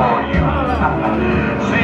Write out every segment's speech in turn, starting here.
for you.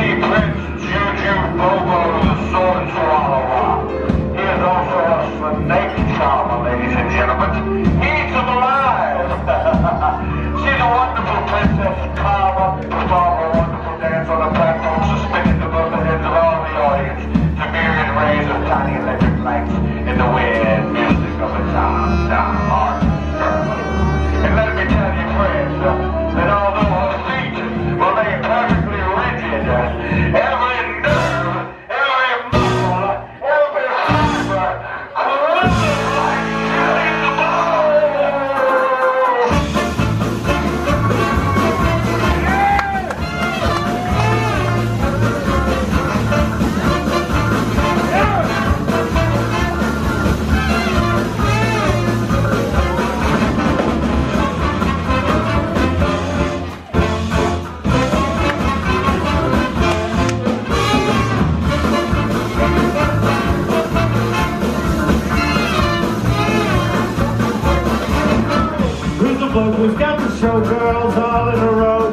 Who's got the showgirls all in a row?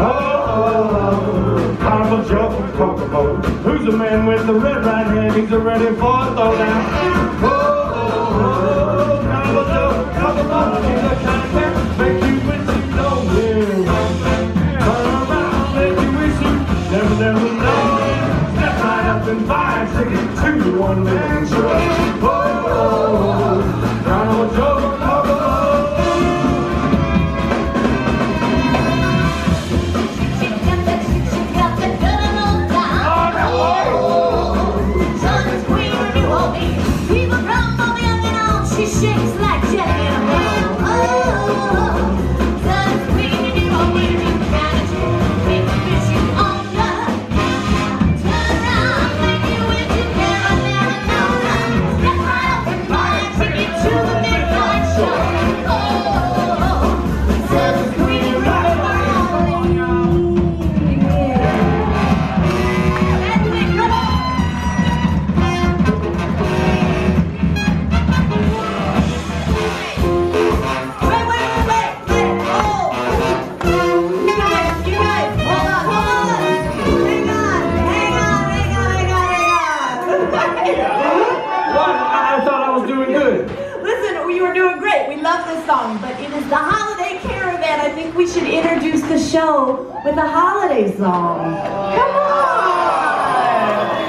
Oh, oh, oh, Carnival Joe from Kokomo. Who's the man with the red right hand? He's ready for a throwdown. She shakes like Listen, you were doing great. We love this song, but it is the holiday caravan. I think we should introduce the show with a holiday song. Come on!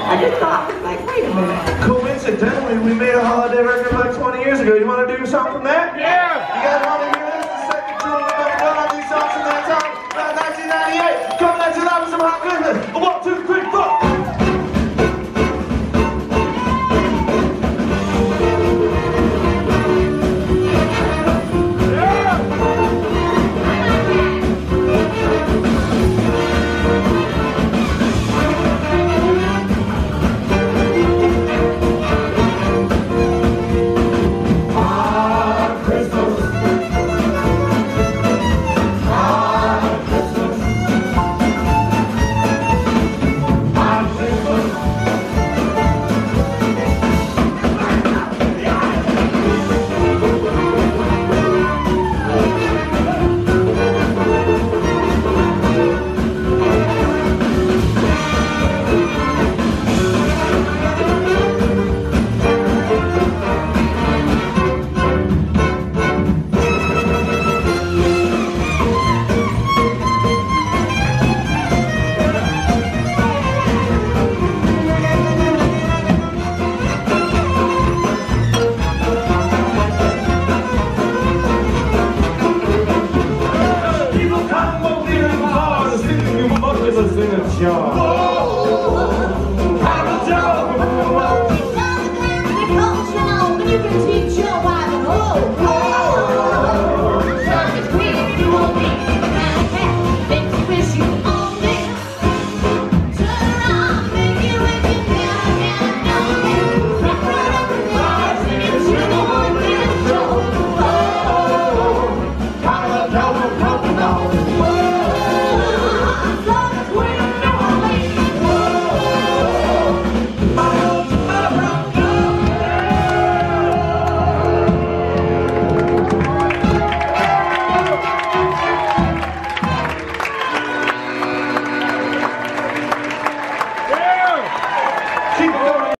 I just thought, like, wait a minute. Coincidentally, we made a holiday record like 20 years ago. You want to do something from that? Yeah! You guys want to hear this? The second tune we've ever done on these songs from that time, around 1998. Coming at you live with some hot business. A one, two, three, four.